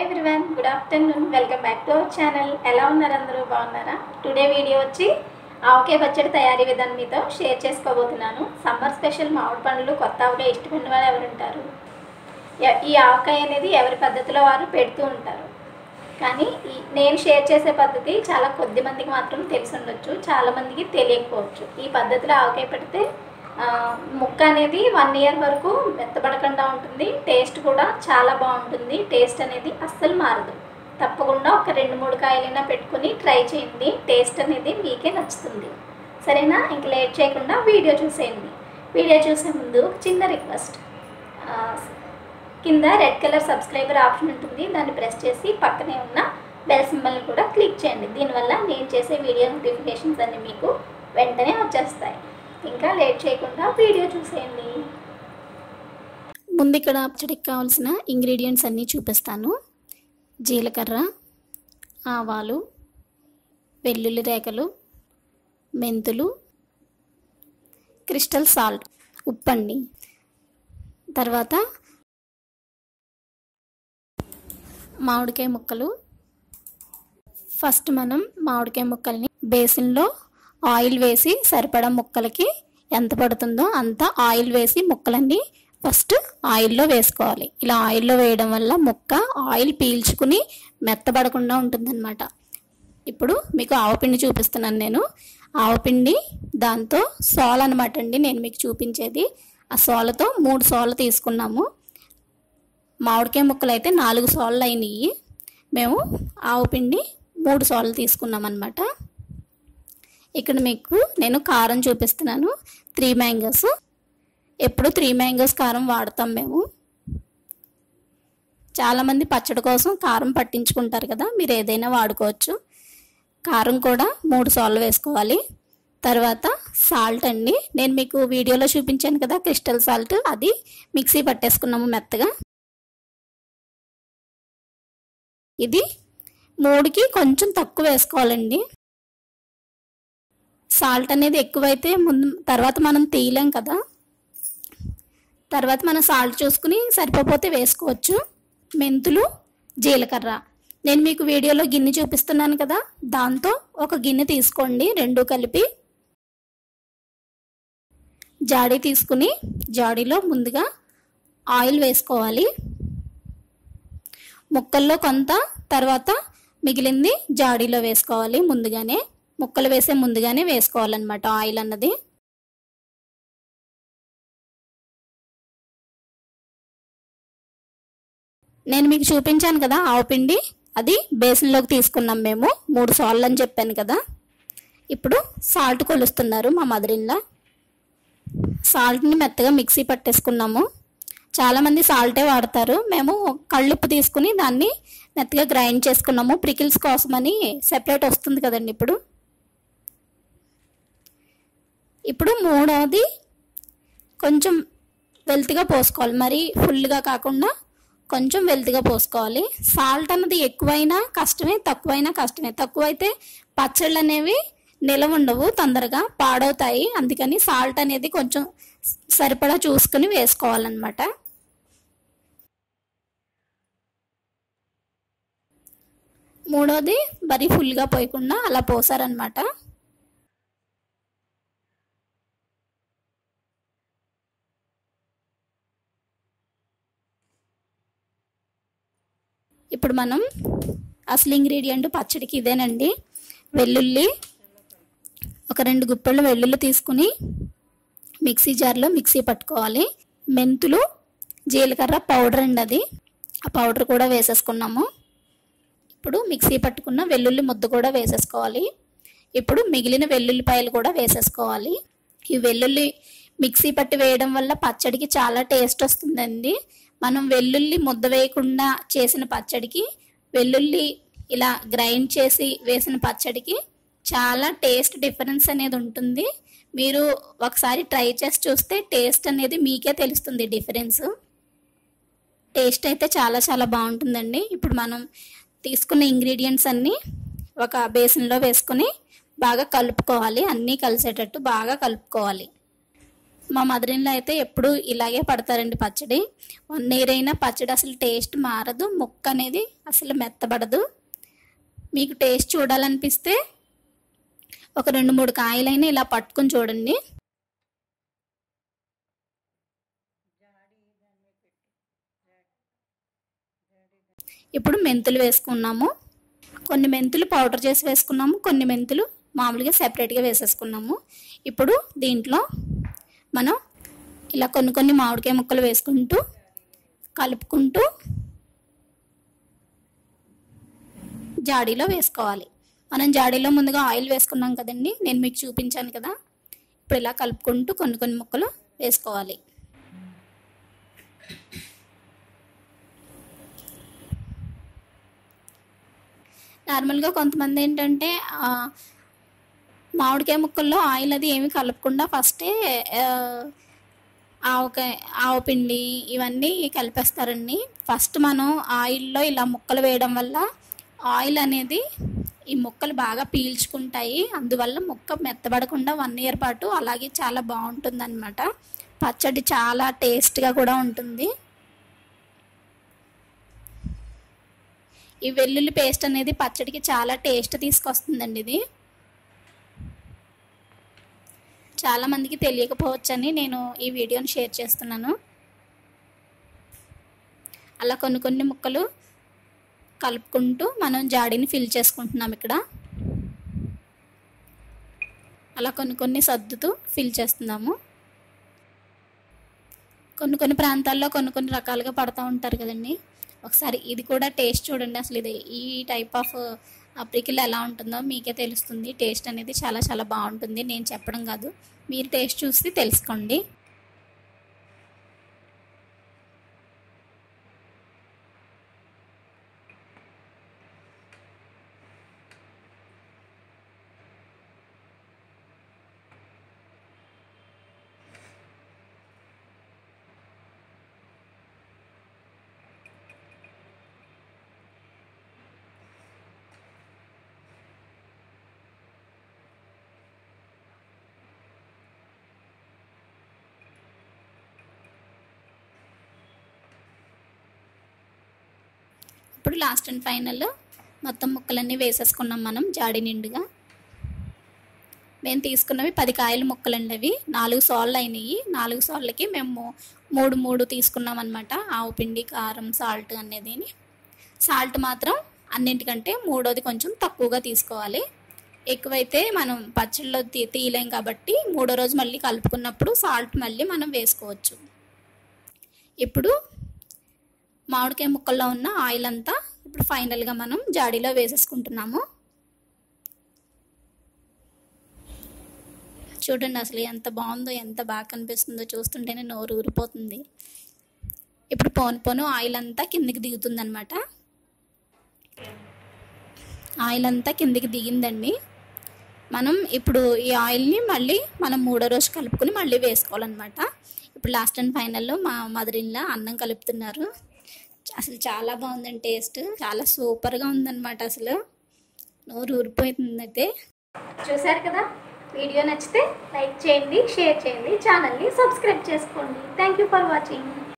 Everyone good afternoon welcome back to our channel ఎలా ఉన్నారు అందరూ? బాగున్నారా? టుడే వీడియో వచ్చి ఆవకాయ పచ్చడి తయారీ విధానం మీతో షేర్ చేసుకోబోతున్నాను. సమ్మర్ స్పెషల్ మామిడి పండ్లు కొత్త ఆవకాయ ఇష్టపడిన వాళ్ళు ఎవరు ఉంటారు? ఈ ఆవకాయ అనేది ఎవరి పద్ధతిలో వారు పెడుతూ ఉంటారు? కానీ ఈ- నేను షేర్ చేసే పద్ధతి చాలా కొద్ది మందికి మాత్రం తెలిసి ఉండొచ్చు చాలామందికి తెలియకపోవచ్చు. ఈ పద్ధతిలో ఆవకాయ పెడితే ముక్క అనేది వన్ ఇయర్ వరకు మెత్తబడకుండా ఉంటుంది. టేస్ట్ కూడా చాలా బాగుంటుంది. టేస్ట్ అనేది అస్సలు మారదు. తప్పకుండా ఒక రెండు మూడు కాయలైనా పెట్టుకుని ట్రై చేయండి. టేస్ట్ అనేది మీకే నచ్చుతుంది. సరేనా? ఇంక లేట్ చేయకుండా వీడియో చూసేయండి. వీడియో చూసే ముందు చిన్న రిక్వెస్ట్. కింద రెడ్ కలర్ సబ్స్క్రైబర్ ఆప్షన్ ఉంటుంది. దాన్ని ప్రెస్ చేసి పక్కనే ఉన్న బెల్ సింబల్ని కూడా క్లిక్ చేయండి. దీనివల్ల నేను చేసే వీడియో నోటిఫికేషన్స్ అన్ని మీకు వెంటనే వచ్చేస్తాయి. ఇంకా లేట్ చేయకుండా వీడియో చూసేయండి. ముందు ఇక్కడ పచ్చడికి కావాల్సిన ఇంగ్రీడియంట్స్ అన్నీ చూపిస్తాను. జీలకర్ర ఆవాలు వెల్లుల్లి రేఖలు మెంతులు క్రిస్టల్ సాల్ట్ ఉప్పండి. తర్వాత మామిడికాయ ముక్కలు. ఫస్ట్ మనం మామిడికాయ ముక్కల్ని బేసిన్లో ఆయిల్ వేసి సరిపడా ముక్కలకి ఎంత పడుతుందో అంత ఆయిల్ వేసి ముక్కలన్నీ ఫస్ట్ ఆయిల్లో వేసుకోవాలి. ఇలా ఆయిల్లో వేయడం వల్ల ముక్క ఆయిల్ పీల్చుకుని మెత్తబడకుండా ఉంటుందన్నమాట. ఇప్పుడు మీకు ఆవపిండి చూపిస్తున్నాను నేను. ఆవపిండి దాంతో సోల్ అనమాట అండి నేను మీకు చూపించేది. ఆ సోలతో మూడు సోలు తీసుకున్నాము. మామిడికాయ ముక్కలు అయితే నాలుగు సోళ్ళు అయినాయి. మేము ఆవపిండి మూడు సోళ్ళు తీసుకున్నాం అనమాట ఇక్కడ మీకు నేను కారం చూపిస్తున్నాను. త్రీ మ్యాంగోస్ ఎప్పుడు త్రీ మ్యాంగోస్ కారం వాడతాం మేము. చాలామంది పచ్చడి కోసం కారం పట్టించుకుంటారు కదా మీరు ఏదైనా వాడుకోవచ్చు. కారం కూడా మూడు సార్లు వేసుకోవాలి. తర్వాత సాల్ట్ అండి. నేను మీకు వీడియోలో చూపించాను కదా క్రిస్టల్ సాల్ట్ అది మిక్సీ పట్టేసుకున్నాము మెత్తగా. ఇది మూడుకి కొంచెం తక్కువ వేసుకోవాలండి. సాల్ట్ అనేది ఎక్కువైతే ముందు తర్వాత మనం తీయలేం కదా. తర్వాత మనం సాల్ట్ చూసుకుని సరిపోతే వేసుకోవచ్చు. మెంతులు జీలకర్ర. నేను మీకు వీడియోలో గిన్నె చూపిస్తున్నాను కదా. దాంతో ఒక గిన్నె తీసుకోండి రెండు కలిపి. జాడీ తీసుకుని జాడీలో ముందుగా ఆయిల్ వేసుకోవాలి. ముక్కల్లో కొంత తర్వాత మిగిలింది జాడీలో వేసుకోవాలి ముందుగానే. ముక్కలు వేసే ముందుగానే వేసుకోవాలన్నమాట ఆయిల్ అన్నది. నేను మీకు చూపించాను కదా ఆవపిండి అది బేసిన్లోకి తీసుకున్నాం మేము. మూడు సార్లు అని చెప్పాను కదా. ఇప్పుడు సాల్ట్ కొలుస్తున్నారు మా మదరిన్లా. సాల్ట్ని మెత్తగా మిక్సీ పట్టేసుకున్నాము. చాలామంది సాల్టే వాడతారు. మేము కళ్ళుప్పు తీసుకుని దాన్ని మెత్తగా గ్రైండ్ చేసుకున్నాము. ప్రికిల్స్ కోసమని సెపరేట్ వస్తుంది కదండి ఇప్పుడు. ఇప్పుడు మూడవది కొంచెం వెల్తిగా పోసుకోవాలి. మరి ఫుల్గా కాకుండా కొంచెం వెల్తిగా పోసుకోవాలి. సాల్ట్ అన్నది ఎక్కువైనా కష్టమే తక్కువైనా కష్టమే. తక్కువైతే పచ్చళ్ళు అనేవి నిలవ ఉండవు తొందరగా పాడవుతాయి. అందుకని సాల్ట్ అనేది కొంచెం సరిపడా చూసుకుని వేసుకోవాలన్నమాట. మూడోది మరీ ఫుల్గా పోయకుండా అలా పోసారనమాట ఇప్పుడు మనం అసలు ఇంగ్రీడియంట్ పచ్చడికి ఇదేనండి. వెల్లుల్లి ఒక రెండు గుప్పెళ్ళు వెల్లుల్లి తీసుకుని మిక్సీ జార్లో మిక్సీ పట్టుకోవాలి. మెంతులు జీలకర్ర పౌడర్ అండి అది. ఆ పౌడర్ కూడా వేసేసుకున్నాము. ఇప్పుడు మిక్సీ పట్టుకున్న వెల్లుల్లి ముద్ద కూడా వేసేసుకోవాలి. ఇప్పుడు మిగిలిన వెల్లుల్లిపాయలు కూడా వేసేసుకోవాలి. ఈ వెల్లుల్లి మిక్సీ పట్టి వేయడం వల్ల పచ్చడికి చాలా టేస్ట్ వస్తుందండి. మనం వెల్లుల్లి ముద్ద వేయకుండా చేసిన పచ్చడికి వెల్లుల్లి ఇలా గ్రైండ్ చేసి వేసిన పచ్చడికి చాలా టేస్ట్ డిఫరెన్స్ అనేది ఉంటుంది. మీరు ఒకసారి ట్రై చేసి చూస్తే టేస్ట్ అనేది మీకే తెలుస్తుంది డిఫరెన్స్. టేస్ట్ అయితే చాలా చాలా బాగుంటుందండి. ఇప్పుడు మనం తీసుకున్న ఇంగ్రీడియంట్స్ అన్నీ ఒక బేసిన్లో వేసుకొని బాగా కలుపుకోవాలి. అన్నీ కలిసేటట్టు బాగా కలుపుకోవాలి. మా మదరిన్లో అయితే ఎప్పుడు ఇలాగే పడతారండి పచ్చడి. వన్ ఇయర్ అయినా పచ్చడి అసలు టేస్ట్ మారదు ముక్క అనేది అసలు మెత్తబడదు. మీకు టేస్ట్ చూడాలనిపిస్తే ఒక రెండు మూడు కాయలైనా ఇలా పట్టుకుని చూడండి. ఇప్పుడు మెంతులు వేసుకున్నాము. కొన్ని మెంతులు పౌడర్ చేసి వేసుకున్నాము కొన్ని మెంతులు మామూలుగా సెపరేట్గా వేసేసుకున్నాము. ఇప్పుడు దీంట్లో మనం ఇలా కొన్ని కొన్ని మామిడికాయ ముక్కలు వేసుకుంటూ కలుపుకుంటూ జాడీలో వేసుకోవాలి. మనం జాడీలో ముందుగా ఆయిల్ వేసుకున్నాం కదండి నేను మీకు చూపించాను కదా. ఇప్పుడు ఇలా కలుపుకుంటూ కొన్ని కొన్ని ముక్కలు వేసుకోవాలి. నార్మల్గా కొంతమంది ఏంటంటే మామిడికాయ ముక్కల్లో ఆయిల్ అది ఏమి కలపకుండా ఫస్టే ఆవుకాయ ఆవకాయ ఆవపిండి ఇవన్నీ కలిపేస్తారండి. ఫస్ట్ మనం ఆయిల్లో ఇలా ముక్కలు వేయడం వల్ల ఆయిల్ అనేది ఈ ముక్కలు బాగా పీల్చుకుంటాయి. అందువల్ల ముక్క మెత్తబడకుండా వన్ ఇయర్ పాటు అలాగే చాలా బాగుంటుంది అనమాట పచ్చడి చాలా టేస్ట్గా కూడా ఉంటుంది. ఈ వెల్లుల్లి పేస్ట్ అనేది పచ్చడికి చాలా టేస్ట్ తీసుకొస్తుందండి ఇది. చాలా మందికి తెలియకపోవచ్చని నేను ఈ వీడియోని షేర్ చేస్తున్నాను. అలా కొన్ని కొన్ని ముక్కలు కలుపుకుంటూ మనం జాడీని ఫిల్ చేసుకుంటున్నాం ఇక్కడ. అలా కొన్ని కొన్ని సర్దుతూ ఫిల్ చేస్తున్నాము. కొన్ని కొన్ని ప్రాంతాల్లో కొన్ని కొన్ని రకాలుగా పడుతూ ఉంటారు కదండి. ఒకసారి ఇది కూడా టేస్ట్ చూడండి అసలు ఇది ఈ టైప్ ఆఫ్ అప్రికిల్ ఎలా ఉంటుందో మీకే తెలుస్తుంది. టేస్ట్ అనేది చాలా చాలా బాగుంటుంది. నేను చెప్పడం కాదు. మీరు టేస్ట్ చూసి తెలుసుకోండి. ఇప్పుడు లాస్ట్ అండ్ ఫైనల్ మొత్తం ముక్కలన్నీ వేసేసుకున్నాం మనం జాడి నిండుగా. మేము తీసుకున్నవి పది కాయల ముక్కలండి అవి. నాలుగు సాళ్ళు అయినాయి. నాలుగు సార్లకి మేము మూడు మూడు తీసుకున్నాం అనమాట ఆవు పిండి కారం సాల్ట్ అనేది సాల్ట్ మాత్రం అన్నింటికంటే మూడోది కొంచెం తక్కువగా తీసుకోవాలి. ఎక్కువైతే మనం పచ్చళ్ళలో తీ తీయలేం కాబట్టి మూడో రోజు మళ్ళీ కలుపుకున్నప్పుడు సాల్ట్ మళ్ళీ మనం వేసుకోవచ్చు. ఇప్పుడు మామిడికాయ ముక్కల్లో ఉన్న ఆయిల్ అంతా ఇప్పుడు ఫైనల్గా మనం జాడీలో వేసేసుకుంటున్నాము. చూడండి అసలు ఎంత బాగుందో ఎంత బాగా కనిపిస్తుందో చూస్తుంటేనే నోరు ఊరిపోతుంది. ఇప్పుడు పోను పోను ఆయిల్ అంతా కిందికి దిగుతుంది అనమాట ఆయిల్ అంతా కిందికి దిగిందండి. మనం ఇప్పుడు ఈ ఆయిల్ని మళ్ళీ మనం మూడో రోజు కలుపుకొని మళ్ళీ వేసుకోవాలన్నమాట. ఇప్పుడు లాస్ట్ అండ్ ఫైనల్లో మా మదరిన్లా అన్నం కలుపుతున్నారు. అసలు చాలా బాగుందండి టేస్ట్. చాలా సూపర్గా ఉందన్నమాట అసలు. నోరు ఊరిపోతుంది అయితే చూశారు కదా? వీడియో నచ్చితే లైక్ చేయండి షేర్ చేయండి ఛానల్ని సబ్స్క్రైబ్ చేసుకోండి. Thank you for watching